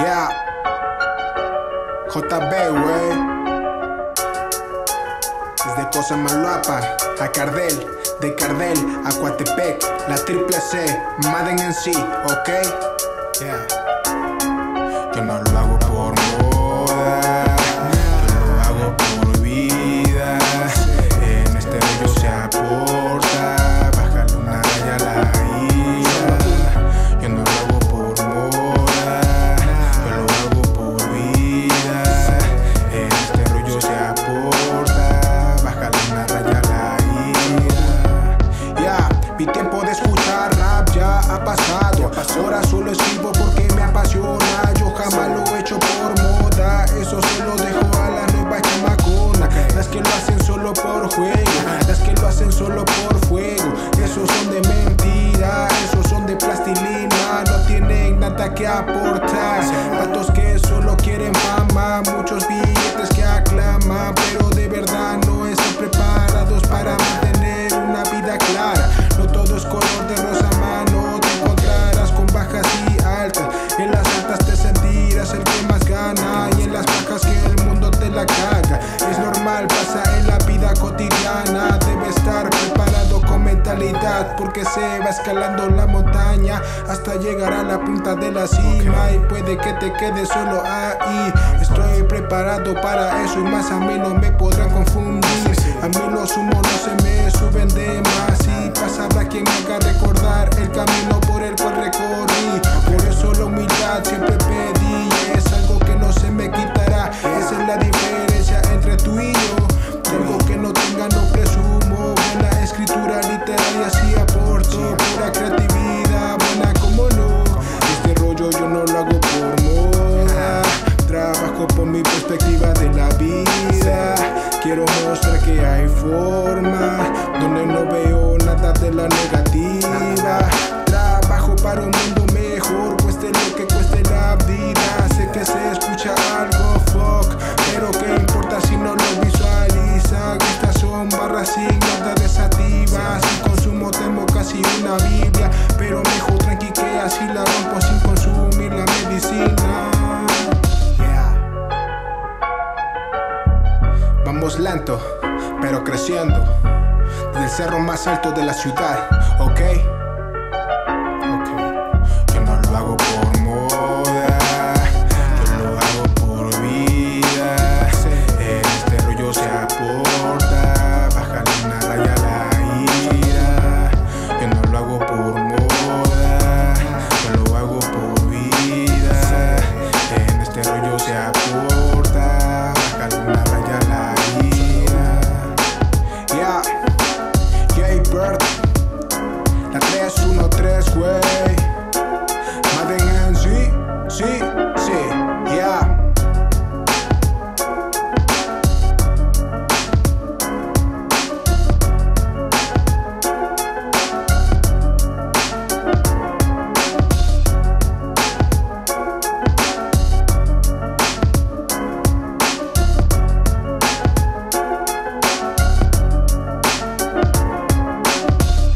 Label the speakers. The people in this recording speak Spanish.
Speaker 1: Yeah. JB, wey. Desde Cosamaloapa a Cardel, de Cardel a Coatepec, la triple C, Madden en sí, ¿ok? Yeah. Yo no lo hago por Ahora solo escribo porque me apasiona. Yo jamás lo he hecho por moda. Eso se lo dejo a la nueva chamacona. Las que lo hacen solo por juego. Las que lo hacen solo por fuego. Esos son de mentira. Esos son de plastilina. No tienen nada que aportar. Porque se va escalando la montaña hasta llegar a la punta de la cima. Y puede que te quedes solo ahí. Estoy preparado para eso y más a mí no me podrán confundir. A mí los humos no se me suben de más y pasará quien me haga recordar el camino perspectiva de la vida. Quiero mostrar que hay forma donde no veo nada de la negativa. Trabajo para un mundo mejor, cueste lo que cueste la vida. Sé que se escucha algo fuck, pero qué importa si no lo visualiza. Estas son barras sin nada desativas. Si consumo tengo casi una Biblia, pero mejor tranqui que así la rompo sin consumir Lento, pero creciendo. Desde el cerro más alto de la ciudad, ¿ok?